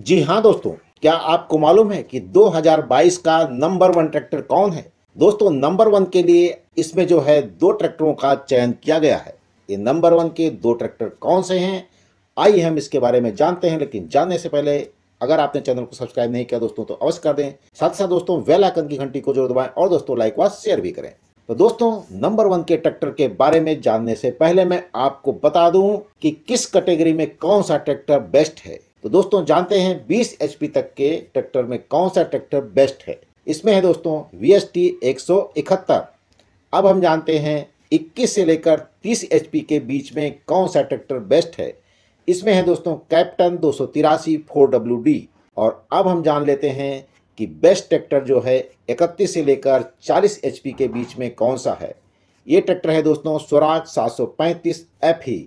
जी हाँ दोस्तों, क्या आपको मालूम है कि 2022 का नंबर वन ट्रैक्टर कौन है? दोस्तों, नंबर वन के लिए इसमें जो है दो ट्रैक्टरों का चयन किया गया है। ये नंबर वन के दो ट्रैक्टर कौन से हैं? आइए हम इसके बारे में जानते हैं, लेकिन जानने से पहले अगर आपने चैनल को सब्सक्राइब नहीं किया दोस्तों तो अवश्य कर दें। साथ साथ दोस्तों वेल आइकन की घंटी को ज़रूर दबाएँ और दोस्तों लाइक व शेयर भी करें। तो दोस्तों, नंबर वन के ट्रैक्टर के बारे में जानने से पहले मैं आपको बता दूँ कि किस कैटेगरी में कौन सा ट्रैक्टर बेस्ट है। तो दोस्तों, जानते हैं 20 एचपी तक के ट्रैक्टर में कौन सा ट्रैक्टर बेस्ट है? इसमें है दोस्तों वी एस टी अब हम जानते हैं 21 से लेकर 30 एचपी के बीच में कौन सा ट्रैक्टर बेस्ट है। इसमें है दोस्तों, कैप्टन दो सौ तिरासी फोर डब्ल्यू डी और अब हम जान लेते हैं कि बेस्ट ट्रैक्टर जो है 31 से लेकर 40 एच के बीच में कौन सा है। ये ट्रैक्टर है दोस्तों, स्वराज 735 एफ़ ही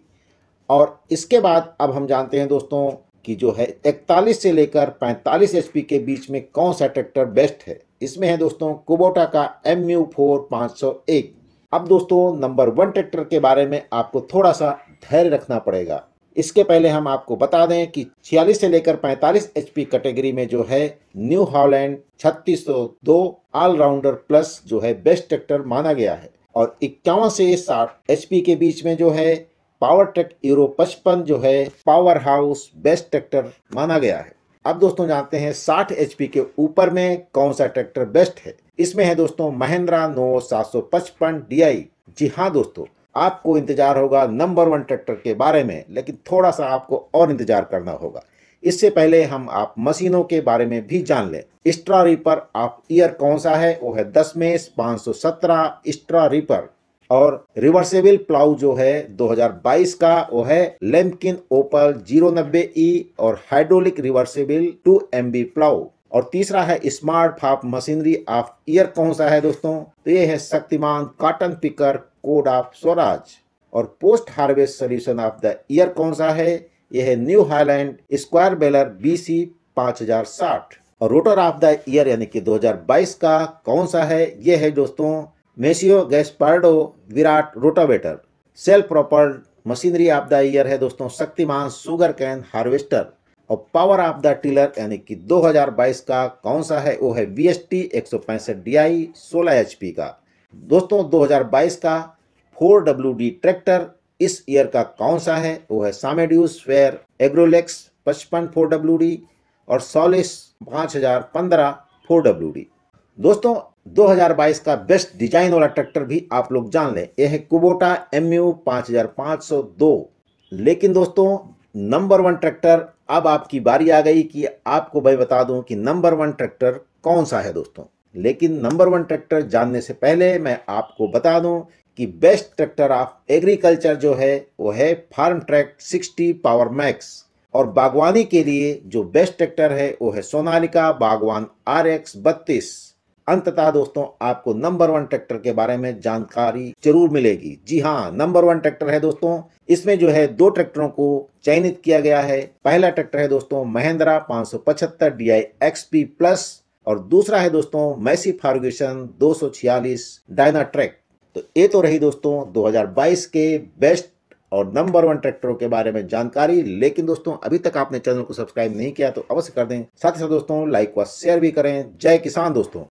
और इसके बाद अब हम जानते हैं दोस्तों कि जो है 41 से लेकर 45 एचपी के बीच में कौन सा ट्रैक्टर बेस्ट है? इसमें है दोस्तों, कुबोटा का एम यू फोर सौ एक अब दोस्तों, नंबर वन ट्रैक्टर के बारे में आपको थोड़ा सा धैर्य रखना पड़ेगा। इसके पहले हम आपको बता दें कि 46 से लेकर 45 एचपी कैटेगरी में जो है न्यू हॉलैंड 3602 ऑलराउंडर प्लस जो है, बेस्ट ट्रैक्टर माना गया है। और इक्यावन से साठ एचपी के बीच में जो है पावर ट्रैक यूरो पचपन जो है, पावर हाउस बेस्ट ट्रैक्टर माना गया है। अब दोस्तों जानते हैं 60 एच के ऊपर में कौन सा ट्रैक्टर बेस्ट है। इसमें है दोस्तों महिंद्रा नो सात सौ पचपन डी जी हाँ दोस्तों, आपको इंतज़ार होगा नंबर वन ट्रैक्टर के बारे में, लेकिन थोड़ा सा आपको और इंतज़ार करना होगा। इससे पहले हम आप मशीनों के बारे में भी जान लें। स्ट्रा रिपर आप ईयर कौन सा है? वो है दस में पाँच सौ सत्रह स्ट्रा रिपर। और रिवर्सेबल प्लाउ जो है 2022 का, वो है लेमकिन ओपल 090 ई और हाइड्रोलिक रिवर्सेबल 2 एम प्लाउ और तीसरा है स्मार्ट फाप मशीनरी ऑफ़ ईयर कौन सा है दोस्तों? तो ये है Shaktimaan cotton picker code of Swaraj और post harvest solution of the year कौन सा है? यह है new Holland square baler B C और रोटर ऑफ़ द ईयर यानी कि 2022 का कौन सा है? यह है दोस्तों Maschio Gaspardo Virat rotavator. Self propelled machinery of the year है दोस्तों, शक्तिमान सुगर कैन हार्वेस्टर। और पावर ऑफ़ द टिलर यानी कि 2022 का कौन सा है? वो है वी एस टी एक सौ पैंसठ डी आई सोलह एच पी का। दोस्तों 2022 का फोर डब्ल्यू डी ट्रैक्टर इस ईयर का कौन सा है? वो है सामेड्यूस फेयर एग्रोलेक्स पचपन फोर डब्ल्यू डी और सॉलिस पाँच हज़ार पंद्रह फोर डब्ल्यू डी। दोस्तों 2022 का बेस्ट डिज़ाइन वाला ट्रैक्टर भी आप लोग जान लें। यह है कुबोटा एम यू लेकिन दोस्तों नंबर वन ट्रैक्टर अब आपकी बारी आ गई कि आपको मैं बता दूँ कि नंबर वन ट्रैक्टर कौन सा है दोस्तों। लेकिन नंबर वन ट्रैक्टर जानने से पहले मैं आपको बता दूँ कि बेस्ट ट्रैक्टर ऑफ़ एग्रीकल्चर जो है, वो है फार्म ट्रैक 60 पावर मैक्स और बागवानी के लिए जो बेस्ट ट्रैक्टर है, वो है सोनालिका बागवान आर एक्स बत्तीस। अंततः दोस्तों, आपको नंबर वन ट्रैक्टर के बारे में जानकारी ज़रूर मिलेगी। जी हाँ नंबर वन ट्रैक्टर है दोस्तों। इसमें जो है, दो ट्रैक्टरों को चयनित किया गया है। पहला ट्रैक्टर है दोस्तों, महिंद्रा पाँच सौ पचहत्तर D I X P plus और दूसरा है दोस्तों, मैसी फार्गेशन दो डायना ट्रैक तो ये तो रही दोस्तों 2022 के बेस्ट और नंबर वन ट्रैक्टरों के बारे में जानकारी। लेकिन दोस्तों, अभी तक आपने चैनल को सब्सक्राइब नहीं किया तो अवश्य कर दें। साथ ही साथ दोस्तों, लाइक व शेयर भी करें। जय किसान दोस्तों।